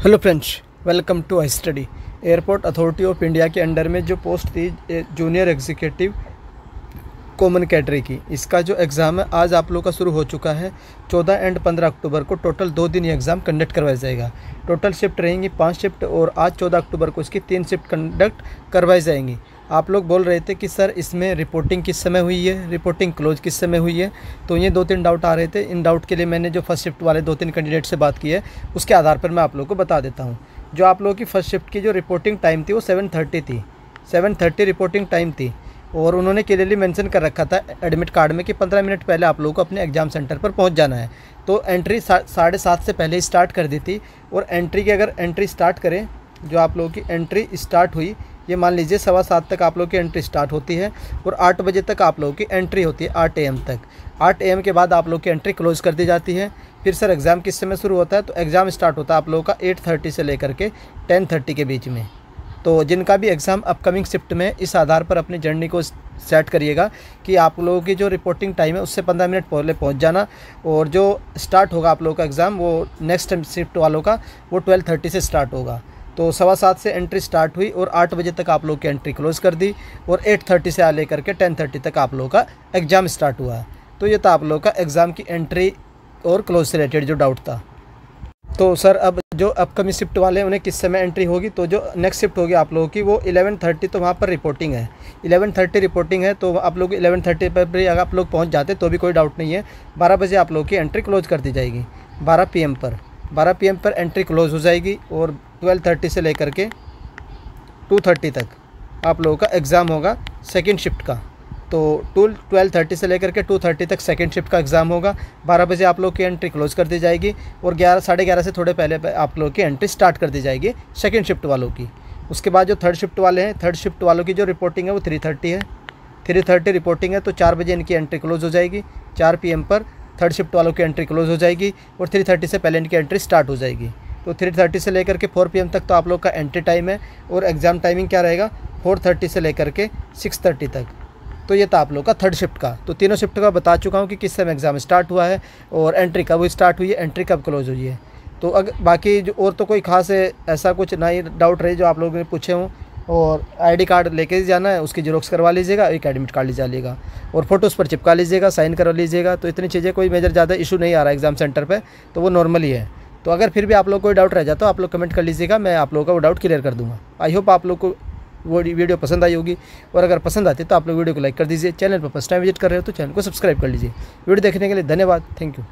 Hello friends welcome to I study airport authority of India के under में जो post थी जूनियर एग्जीक्यूटिव कॉमन कैटरी की। इसका जो एग्ज़ाम है, आज आप लोग का शुरू हो चुका है। 14 एंड 15 अक्टूबर को टोटल दो दिन ये एग्ज़ाम कंडक्ट करवाया जाएगा। टोटल शिफ्ट रहेंगी पाँच शिफ्ट और आज 14 अक्टूबर को इसकी तीन शिफ्ट कंडक्ट करवाई जाएँगी। आप लोग बोल रहे थे कि सर इसमें रिपोर्टिंग किस समय हुई है? रिपोर्टिंग क्लोज किस समय हुई है? तो ये दो तीन डाउट आ रहे थे। इन डाउट के लिए मैंने जो फ़र्स्ट शिफ्ट वाले दो तीन कैंडिडेट से बात की है, उसके आधार पर मैं आप लोग को बता देता हूँ। जो आप लोगों की फ़र्स्ट शिफ्ट की जो रिपोर्टिंग टाइम थी, वो सेवन थर्टी थी। सेवन थर्टी रिपोर्टिंग टाइम थी। और उन्होंने क्लियरली मेंशन कर रखा था एडमिट कार्ड में कि पंद्रह मिनट पहले आप लोगों को अपने एग्ज़ाम सेंटर पर पहुँच जाना है। तो एंट्री साढ़े सात से पहले स्टार्ट कर दी थी। और एंट्री की अगर एंट्री स्टार्ट करें, जो आप लोगों की एंट्री स्टार्ट हुई ये मान लीजिए सवा सात तक आप लोग की एंट्री स्टार्ट होती है और आठ बजे तक आप लोगों की एंट्री होती है आठ एम तक। आठ एम के बाद आप लोग की एंट्री क्लोज़ कर दी जाती है। फिर सर एग्ज़ाम किस समय शुरू होता है? तो एग्ज़ाम स्टार्ट होता है आप लोगों का एट थर्टी से लेकर के टेन थर्टी के बीच में। तो जिनका भी एग्ज़ाम अपकमिंग शिफ्ट में, इस आधार पर अपनी जर्नी को सेट करिएगा कि आप लोगों की जो रिपोर्टिंग टाइम है, उससे पंद्रह मिनट पहले पहुँच जाना और जो स्टार्ट होगा आप लोगों का एग्ज़ाम वो नेक्स्ट शिफ्ट वालों का, वो ट्वेल्व थर्टी से स्टार्ट होगा। तो सवा सात से एंट्री स्टार्ट हुई और आठ बजे तक आप लोग की एंट्री क्लोज कर दी और एट थर्टी से लेकर के टेन थर्टी तक आप लोगों का एग्ज़ाम स्टार्ट हुआ। तो ये था आप लोगों का एग्ज़ाम की एंट्री और क्लोज से रिलेटेड जो डाउट था। तो सर अब जो अपकमिंग शिफ्ट वाले हैं, उन्हें किस समय एंट्री होगी? तो जो नेक्स्ट शिफ्ट होगी आप लोगों की, वो 11:30 तो वहाँ पर रिपोर्टिंग है। 11:30 रिपोर्टिंग है तो आप लोग 11:30 पर भी अगर आप लोग पहुँच जाते तो भी कोई डाउट नहीं है। 12 बजे आप लोगों की एंट्री क्लोज कर दी जाएगी 12 पीएम पर। 12 पीएम पर एंट्री क्लोज हो जाएगी और 12:30 से लेकर के 2:30 तक आप लोगों का एग्ज़ाम होगा सेकेंड शिफ्ट का। तो टू ट्वेल्व थर्टी से लेकर के टू थर्टी तक सेकेंड शिफ्ट का एग्ज़ाम होगा। बारह बजे आप लोग की एंट्री क्लोज़ कर दी जाएगी और ग्यारह साढ़े ग्यारह से थोड़े पहले आप लोग की एंट्री स्टार्ट कर दी जाएगी सेकेंड शिफ्ट वालों की। उसके बाद जो थर्ड शिफ्ट वाले हैं, थर्ड शिफ्ट वालों की जो रिपोर्टिंग है वो थ्री थर्टी है। थ्री थर्टी रिपोर्टिंग है तो चार बजे इनकी एंट्री क्लोज़ हो जाएगी। चार पी पर थर्ड शिफ्ट वालों की एंट्री क्लोज़ हो जाएगी और थ्री थर्टी से पहले इनकी एंट्री स्टार्ट हो जाएगी। तो थ्री थर्टी से लेकर के फोर पी तक तो आप लोग का एंट्री टाइम है और एग्ज़ाम टाइमिंग क्या रहेगा? फोर थर्टी से लेकर के सिक्स थर्टी तक। तो ये था आप लोग का थर्ड शिफ्ट का। तो तीनों शिफ्ट का बता चुका हूँ कि किस समय एग्ज़ाम स्टार्ट हुआ है और एंट्री कब स्टार्ट हुई है एंट्री कब क्लोज हुई है। तो अगर बाकी जो, और तो कोई खास ऐसा कुछ ना ही डाउट रहे जो आप लोगों ने पूछे हों, और आईडी कार्ड लेके जाना है, उसकी जीरोक्स करवा लीजिएगा, एक एडमिट कार्ड लीजा लीजिएगा और फ़ोटो उस पर चिपका लीजिएगा साइन करवा लीजिएगा। तो इतनी चीज़ें, कोई मेजर ज़्यादा इशू नहीं आ रहा एग्ज़ाम सेंटर पर तो वो नॉर्मली है। तो अगर फिर भी आप लोग कोई डाउट रह जाता तो आप लोग कमेंट कर लीजिएगा, मैं आप लोगों का वो डाउट क्लियर कर दूँगा। आई होप आप लोग को वो वीडियो पसंद आई होगी और अगर पसंद आती तो आप लोग वीडियो को लाइक कर दीजिए। चैनल पर फ़र्स्ट टाइम विज़िट कर रहे हो तो चैनल को सब्सक्राइब कर लीजिए। वीडियो देखने के लिए धन्यवाद। Thank you